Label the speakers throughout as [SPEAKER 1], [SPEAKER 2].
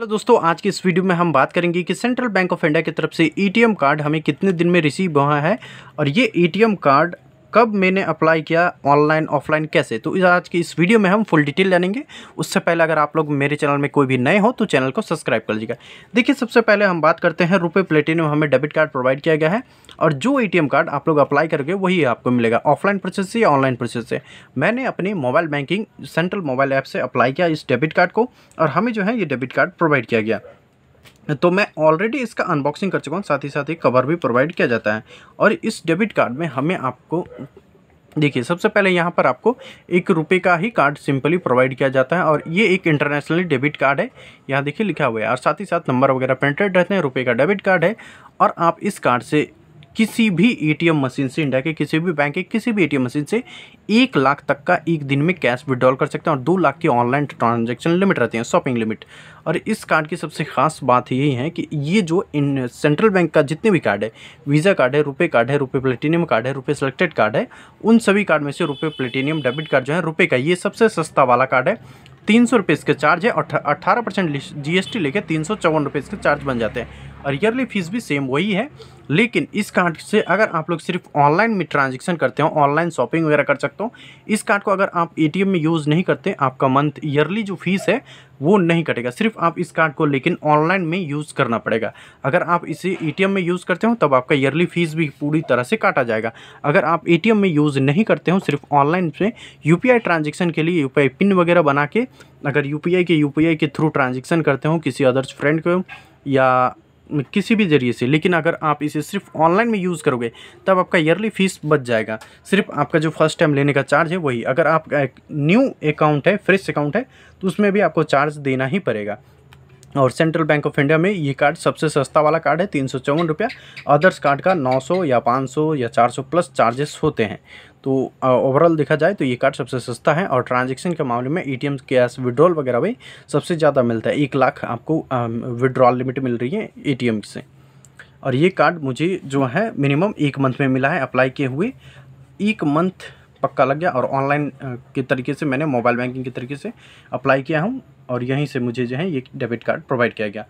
[SPEAKER 1] Hello दोस्तों, आज की इस वीडियो में हम बात करेंगे कि सेंट्रल बैंक ऑफ़ इंडिया की तरफ़ से एटीएम कार्ड हमें कितने दिन में रिसीव हुआ है और ये एटीएम कार्ड कब मैंने अप्लाई किया ऑनलाइन ऑफलाइन कैसे? तो इस आज की इस वीडियो में हम फुल डिटेल जानेंगे। उससे पहले अगर आप लोग मेरे चैनल में कोई भी नए हो तो चैनल को सब्सक्राइब कर लीजिएगा। देखिए, सबसे पहले हम बात करते हैं रुपये प्लेटिनम हमें डेबिट कार्ड प्रोवाइड किया गया है और जो एटीएम कार्ड आप लोग अप्लाई करोगे, वही आपको मिलेगा। ऑफलाइन प्रोसेस से या ऑनलाइन प्रोसेस से। मैंने अपनी mobile banking central mobile app से अप्लाई किया इस डेबिट कार्ड को और हमें जो है ये डेबिट कार्ड प्रोवाइड किया गया। तो मैं ऑलरेडी इसका अनबॉक्सिंग कर चुका हूँ, साथ ही साथ ही कवर भी प्रोवाइड किया जाता है। और इस डेबिट कार्ड में हमें आपको, देखिए, सबसे पहले यहाँ पर आपको एक रुपये का ही कार्ड सिंपली प्रोवाइड किया जाता है और ये एक इंटरनेशनली डेबिट कार्ड है। यहाँ देखिए लिखा हुआ है, और साथ ही साथ नंबर वगैरह प्रिंटेड रहते हैं रुपये का डेबिट कार्ड है, और आप इस कार्ड से किसी भी एटीएम मशीन से इंडिया के किसी भी बैंक के किसी भी एटीएम मशीन से एक लाख तक का एक दिन में कैश विड्रॉल कर सकते हैं और दो लाख की ऑनलाइन ट्रांजेक्शन लिमिट रहती है शॉपिंग लिमिट और इस कार्ड की सबसे खास बात यही है कि ये जो इन सेंट्रल बैंक का जितने भी कार्ड है वीज़ा कार्ड है रुपये कार्ड है रुपये प्लेटिनियम कार्ड है रुपये सेलेक्टेड कार्ड है, उन सभी कार्ड में से रुपये प्लेटिनियम डेबिट कार्ड जो है रुपये का ये सबसे सस्ता वाला कार्ड है। तीन सौ रुपये इसके चार्ज है और अट्ठारह परसेंट जी एस टी लेके तीन सौ चौवन रुपये इसके चार्ज बन जाते हैं। और ईयरली फ़ीस भी सेम वही है। लेकिन इस कार्ड से अगर आप लोग सिर्फ़ ऑनलाइन में ट्रांजेक्शन करते हो ऑनलाइन शॉपिंग वगैरह कर सकते हो, इस कार्ड को अगर आप एटीएम में यूज़ नहीं करते, आपका मंथ ईयरली जो फ़ीस है, वो नहीं कटेगा। सिर्फ़ आप इस कार्ड को लेकिन ऑनलाइन में यूज़ करना पड़ेगा। अगर आप इसे एटीएम में यूज़ करते हो, तब आपका ईयरली फ़ीस भी पूरी तरह से काटा जाएगा। अगर आप एटीएम में यूज़ नहीं करते हो, सिर्फ़ ऑनलाइन से यूपीआई ट्रांजेक्शन के लिए यूपीआई पिन वगैरह बना के, अगर यूपीआई के यूपीआई के थ्रू ट्रांजेक्शन करते हो, किसी अदर्स फ्रेंड को, या किसी भी ज़रिए से, लेकिन अगर आप इसे सिर्फ़ ऑनलाइन में यूज़ करोगे, तब आपका ईयरली फ़ीस बच जाएगा। सिर्फ़ आपका जो फ़र्स्ट टाइम लेने का चार्ज है, वही। अगर आपका एक न्यू अकाउंट है फ्रेश अकाउंट है तो उसमें भी आपको चार्ज देना ही पड़ेगा। और सेंट्रल बैंक ऑफ़ इंडिया में ये कार्ड सबसे सस्ता वाला कार्ड है, तीन सौ चौवन रुपया। अदर्स कार्ड का नौ सौ या पाँच सौ या चार सौ प्लस चार्जेस होते हैं। तो ओवरऑल देखा जाए तो ये कार्ड सबसे सस्ता है और ट्रांजेक्शन के मामले में एटीएम कैश विड्रॉल वगैरह भी सबसे ज़्यादा मिलता है। एक लाख आपको विड्रॉल लिमिट मिल रही है ए टी एम से। और ये कार्ड मुझे जो है मिनिमम एक मंथ में मिला है अप्लाई किए हुए। एक मंथ पक्का लग गया और ऑनलाइन के तरीके से मैंने मोबाइल बैंकिंग के तरीके से अप्लाई किया हूँ और यहीं से मुझे जो है ये डेबिट कार्ड प्रोवाइड किया गया।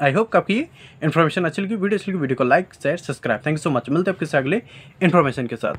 [SPEAKER 1] आई होप आपकी इन्फॉर्मेशन अच्छी लगी। वीडियो अच्छी लगी, वीडियो को like share subscribe thank you so much मिलते हैं आपके अगले इन्फॉर्मेशन के साथ।